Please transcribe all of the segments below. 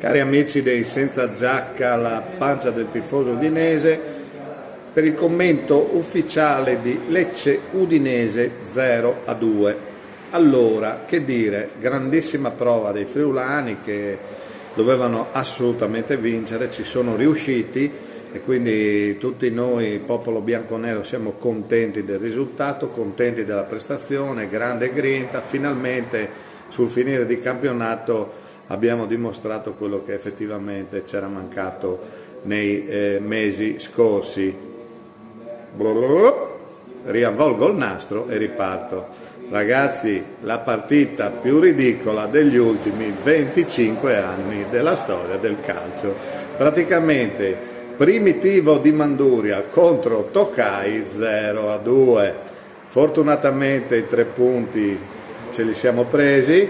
Cari amici dei Senza Giacca, la pancia del tifoso udinese, per il commento ufficiale di Lecce Udinese 0 a 2. Allora, che dire, grandissima prova dei friulani che dovevano assolutamente vincere, ci sono riusciti e quindi tutti noi, popolo bianconero, siamo contenti del risultato, contenti della prestazione, grande grinta, finalmente sul finire di campionato abbiamo dimostrato quello che effettivamente c'era mancato nei eh, mesi scorsi. Riavvolgo il nastro e riparto. Ragazzi, la partita più ridicola degli ultimi 25 anni della storia del calcio. Praticamente Primitivo di Manduria contro Tokai 0 a 2. Fortunatamente i tre punti ce li siamo presi.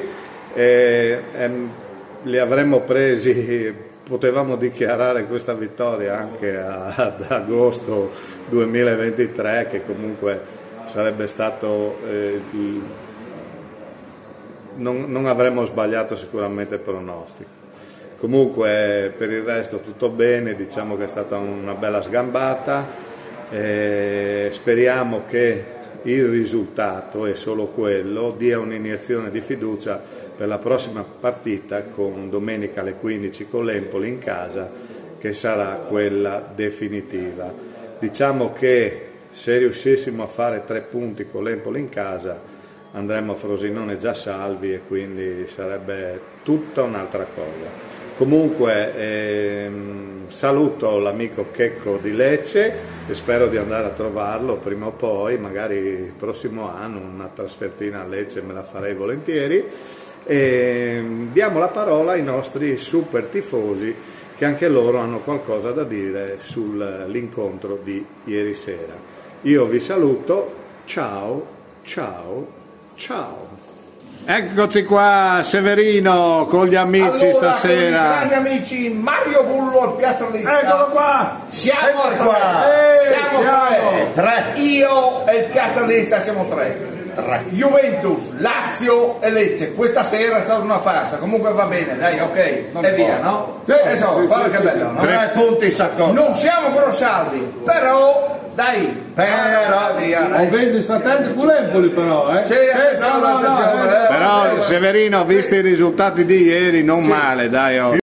E, ehm, li avremmo presi, potevamo dichiarare questa vittoria anche ad agosto 2023 che comunque sarebbe stato, eh, non, non avremmo sbagliato sicuramente il pronostico. Comunque per il resto tutto bene, diciamo che è stata una bella sgambata, eh, speriamo che il risultato è solo quello, dia un'iniezione di fiducia per la prossima partita con domenica alle 15 con l'Empoli in casa che sarà quella definitiva. Diciamo che se riuscissimo a fare tre punti con l'Empoli in casa andremmo a Frosinone già salvi e quindi sarebbe tutta un'altra cosa. Comunque ehm, saluto l'amico Checco di Lecce e spero di andare a trovarlo prima o poi, magari il prossimo anno una trasfertina a Lecce me la farei volentieri. E ehm, diamo la parola ai nostri super tifosi che anche loro hanno qualcosa da dire sull'incontro di ieri sera. Io vi saluto, ciao, ciao, ciao. Eccoci qua, Severino, con gli amici allora, stasera. Con i grandi amici Mario Bullo al piastrolista. Eccolo qua! Siamo Sempre tre. qua. siamo, siamo tre. tre. Io e il piastrolista siamo tre. Tre. Juventus, Lazio e Lecce. Questa sera è stata una farsa. Comunque va bene, dai, ok. e via, no? Sì, Eh, so, sì, guarda sì, che sì, bello, sì. no? Tre punti in saccoccia. Non siamo grossaldi, però dai. Però- via, O dai. vendi sta attento con l'Empoli però, eh? Sì, attenzione, no, no, no, attenzione, eh. eh. Però Severino, visti i risultati di ieri, non male, dai. Oh.